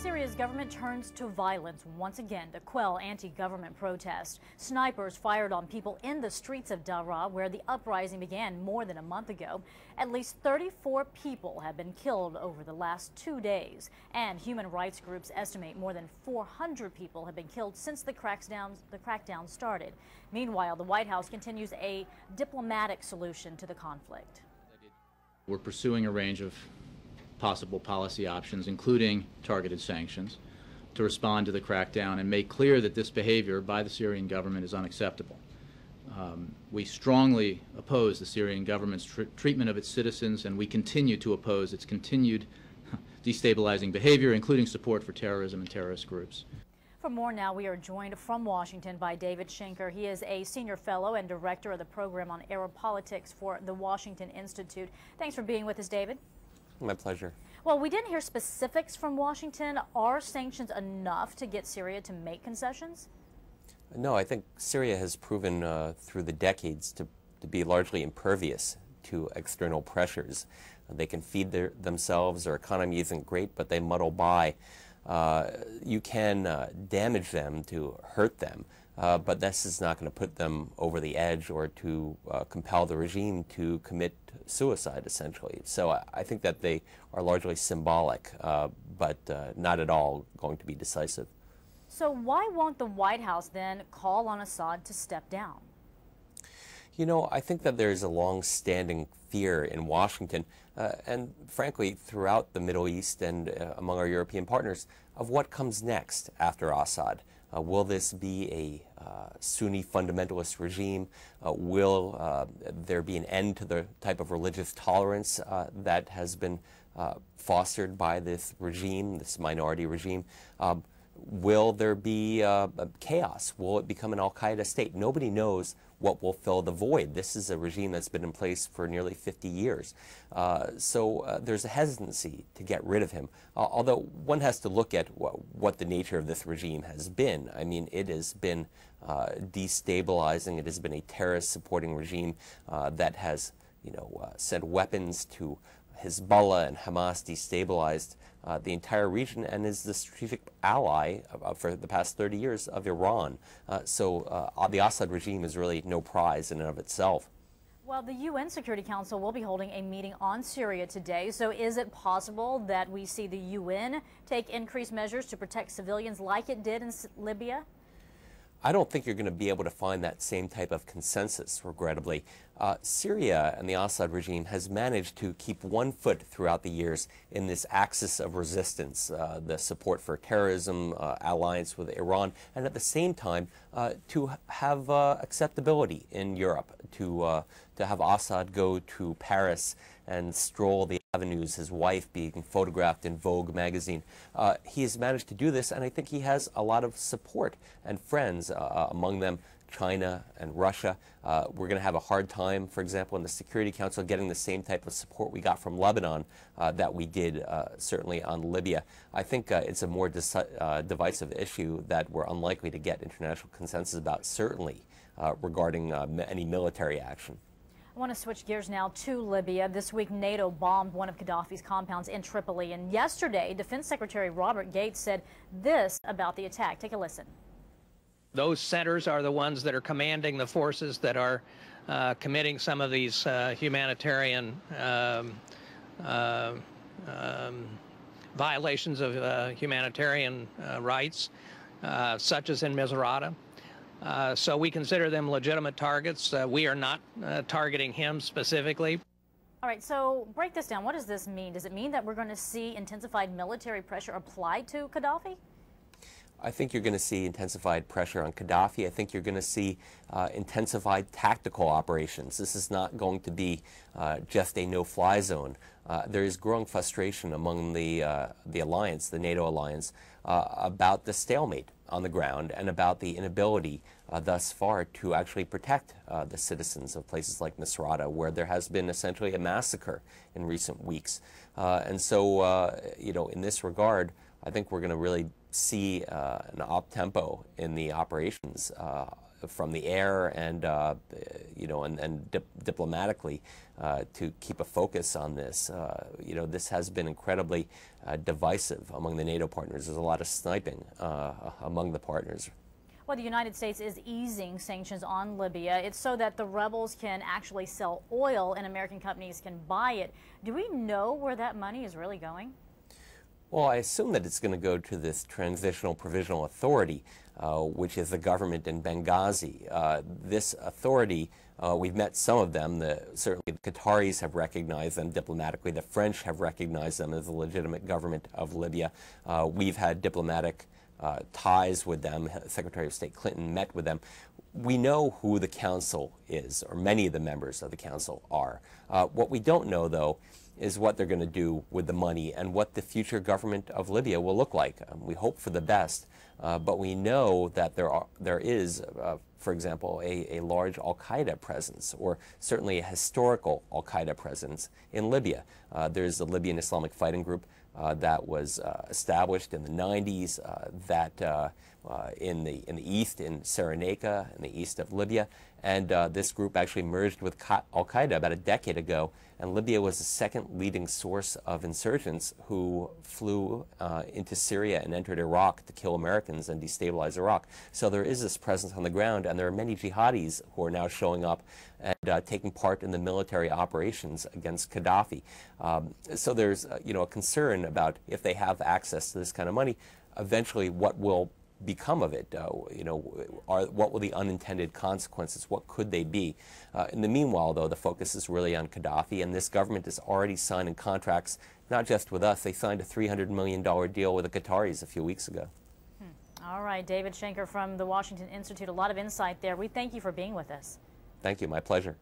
Syria's government turns to violence once again to quell anti-government protests. Snipers fired on people in the streets of Daraa, where the uprising began more than a month ago. At least 34 people have been killed over the last two days, and human rights groups estimate more than 400 people have been killed since the crackdown, the crackdown started. Meanwhile, the White House continues a diplomatic solution to the conflict. We're pursuing a range of possible policy options, including targeted sanctions, to respond to the crackdown and make clear that this behavior by the Syrian government is unacceptable. Um, we strongly oppose the Syrian government's tr treatment of its citizens, and we continue to oppose its continued destabilizing behavior, including support for terrorism and terrorist groups. For more now, we are joined from Washington by David Schenker. He is a senior fellow and director of the program on Arab politics for the Washington Institute. Thanks for being with us, David. My pleasure. Well, we didn't hear specifics from Washington. Are sanctions enough to get Syria to make concessions? No, I think Syria has proven uh, through the decades to, to be largely impervious to external pressures. They can feed their, themselves, their economy isn't great, but they muddle by. You can uh, damage them to hurt them, uh, but this is not going to put them over the edge or to uh, compel the regime to commit suicide, essentially. So I, I think that they are largely symbolic, but not at all going to be decisive. So why won't the White House then call on Assad to step down? You know, I think that there's a long-standing fear in Washington, uh, and frankly, throughout the Middle East and uh, among our European partners, of what comes next after Assad. Uh, will this be a uh, Sunni fundamentalist regime? Uh, will uh, there be an end to the type of religious tolerance that has been fostered by this regime, this minority regime? Um, will there be chaos? Will it become an Al Qaeda state? Nobody knows what will fill the void. This is a regime that's been in place for nearly 50 years. Uh, so uh, there's a hesitancy to get rid of him. Uh, although one has to look at wh what the nature of this regime has been. I mean, it has been uh, destabilizing. It has been a terrorist supporting regime uh, that has, you know, uh, sent weapons to Hezbollah and Hamas destabilized uh, the entire region and is the strategic ally uh, for the past 30 years of Iran. Uh, so uh, the Assad regime is really no prize in and of itself. Well, the UN Security Council will be holding a meeting on Syria today. So is it possible that we see the UN take increased measures to protect civilians like it did in Libya? I don't think you're going to be able to find that same type of consensus, regrettably. Uh, Syria and the Assad regime has managed to keep one foot throughout the years in this axis of resistance, uh, the support for terrorism, uh, alliance with Iran, and at the same time uh, to have uh, acceptability in Europe, to, uh, to have Assad go to Paris and stroll the avenues, his wife being photographed in Vogue magazine. Uh, he has managed to do this, and I think he has a lot of support and friends, uh, among them China and Russia. Uh, we're going to have a hard time, for example, in the Security Council getting the same type of support we got from Lebanon uh, that we did uh, certainly on Libya. I think uh, it's a more uh, divisive issue that we're unlikely to get international consensus about, certainly regarding any military action. Want to switch gears now to Libya. This week, NATO bombed one of Gaddafi's compounds in Tripoli. And yesterday, Defense Secretary Robert Gates said this about the attack. Take a listen. Those centers are the ones that are commanding the forces that are uh, committing some of these uh, humanitarian um, uh, um, violations of uh, humanitarian uh, rights, uh, such as in Misrata. Uh, so we consider them legitimate targets. Uh, we are not uh, targeting him specifically. All right, so break this down. What does this mean? Does it mean that we're going to see intensified military pressure applied to Gaddafi? I think you're going to see intensified pressure on Gaddafi. I think you're going to see uh, intensified tactical operations. This is not going to be uh, just a no-fly zone. Uh, there is growing frustration among the, uh, the alliance, the NATO alliance, uh, about the stalemate on the ground and about the inability uh, thus far to actually protect uh, the citizens of places like Misrata, where there has been essentially a massacre in recent weeks. Uh, and so, you know, in this regard, I think we're going to really see an op tempo in the operations from the air and, uh, you know, and, and dip diplomatically uh, to keep a focus on this. Uh, you know, this has been incredibly uh, divisive among the NATO partners. There's a lot of sniping uh, among the partners. Well, the United States is easing sanctions on Libya. It's so that the rebels can actually sell oil and American companies can buy it. Do we know where that money is really going? Well, I assume that it's going to go to this Transitional Provisional Authority, uh, which is the government in Benghazi. Uh, this authority, uh, we've met some of them. The, certainly, the Qataris have recognized them diplomatically. The French have recognized them as the legitimate government of Libya. Uh, we've had diplomatic uh, ties with them. Secretary of State Clinton met with them. We know who the council is, or many of the members of the council are. Uh, what we don't know, though, is what they're going to do with the money and what the future government of Libya will look like. Um, we hope for the best, uh, but we know that there, are, there is, uh, for example, a, a large Al Qaeda presence, or certainly a historical Al Qaeda presence in Libya. Uh, there's the Libyan Islamic Fighting Group uh, that was uh, established in the 90s, uh, that in, the, in the east, in Cyrenaica, in the east of Libya, and uh, this group actually merged with Al Qaeda about a decade ago, and Libya was the second leading source of insurgents who flew uh, into Syria and entered Iraq to kill Americans and destabilize Iraq. So there is this presence on the ground, and there are many jihadis who are now showing up and uh, taking part in the military operations against Gaddafi. Um, so there's uh, you know a concern about if they have access to this kind of money, eventually what will become of it? Uh, you know, are, what will the unintended consequences? What could they be? Uh, in the meanwhile, though, the focus is really on Gaddafi, and this government is already signing contracts, not just with us. They signed a $300 million deal with the Qataris a few weeks ago. Hmm. All right, David Schenker from the Washington Institute. A lot of insight there. We thank you for being with us. Thank you. My pleasure.